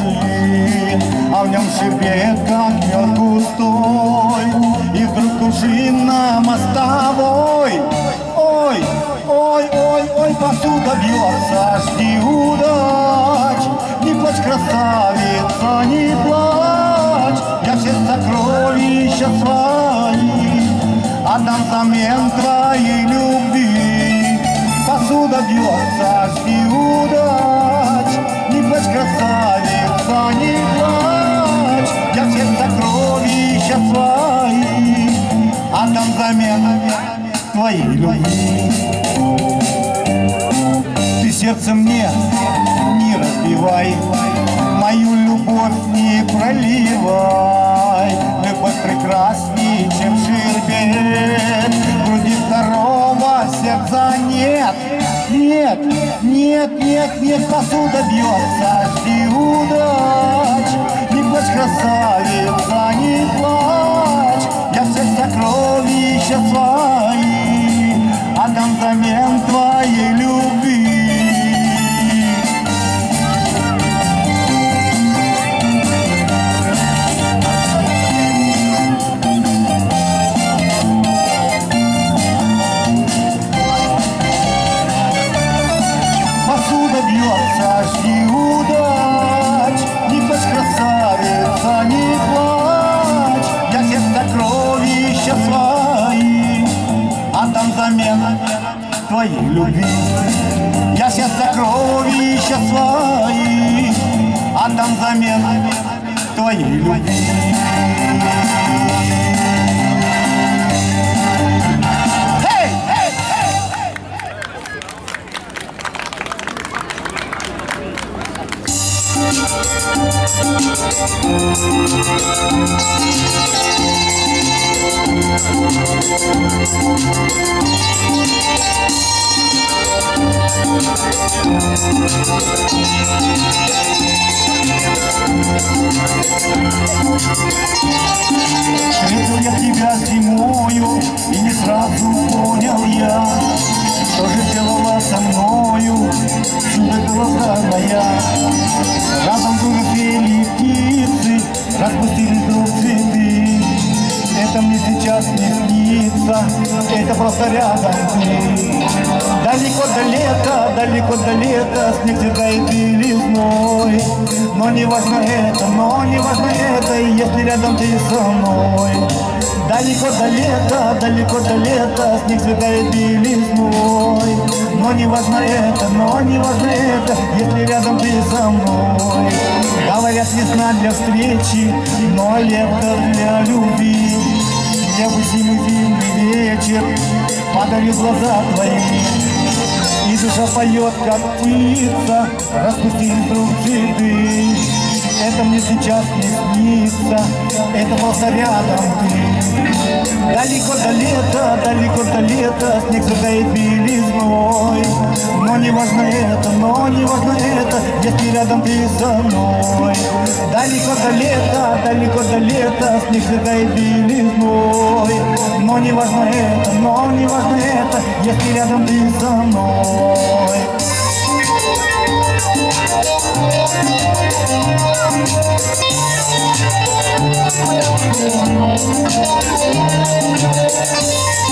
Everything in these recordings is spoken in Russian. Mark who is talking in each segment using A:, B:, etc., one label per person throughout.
A: весны, А в нем щебет, как мед густой, И вдруг пружина мостовой. Ой, ой, ой, ой, посуда бьется, жди удач, Не плачь, красавица, не плачь, Я все сокровища свои Отдам замен твоей любви. Посуда бьется, жди удач, не плачь, красавица, не плачь, я все сокровища свои отдам взамен твоей любви. Ты сердце мне не разбивай, мою любовь не проливай. Любовь прекрасней, чем шербет, в груди второго сердца нет. Нет, нет, нет, нет, посуда бьется, жди удач. Не плачь, красавица, не твоей любви. Я все сокровища свои отдам взамен твоей любви. Эй, эй! Встретил я тебя зимою И не сразу понял я Что же делала со мною Чудо глазная Разом вырубили птицы Распустили друг цветы. Это мне сейчас не снится Это просто рядом ты Далеко до лета, далеко до лета Снег цветает белизной. Но не важно это, но не важно это Если рядом ты со мной. Далеко до лета, далеко до лета Снег цветает белизной. Но не важно это, но не важно это Если рядом ты со мной. Говорят, весна для встречи Но лето для любви. Мне бы зиму зимний вечер Подарю глаза твои и душа поет, как птица, распустили вдруг цветы. Это мне сейчас не снится, это просто рядом ты. Снег цветает белизной. Но не важно это, но не важно это, если рядом ты со мной. Далеко до лета, далеко до лета, снег цветает белизной. Но не важно это, но не важно это, если рядом ты со мной.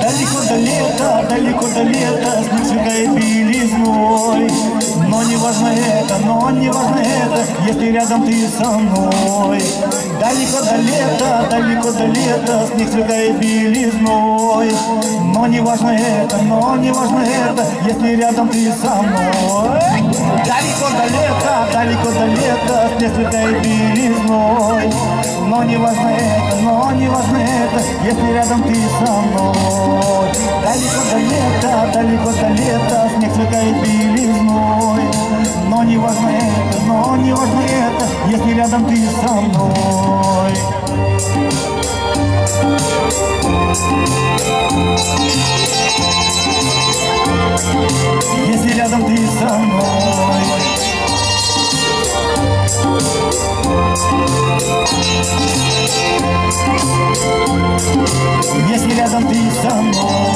A: Далеко до лета, далеко до лета, снег цветает белизной. Но не важно это, но не важно это, если рядом ты со мной. Далеко до лета, далеко до лета, снег цветает белизной. Но не важно это, но не важно это, если рядом ты со мной. Далеко до лета, далеко до лета, снег цветает белизной. Но не важно это, но не важно это, если рядом ты со мной. Далеко до лета, далеко до лета, снег цветает белизной. Но не важно это, если рядом ты со мной. Если рядом ты со мной Если рядом ты со мной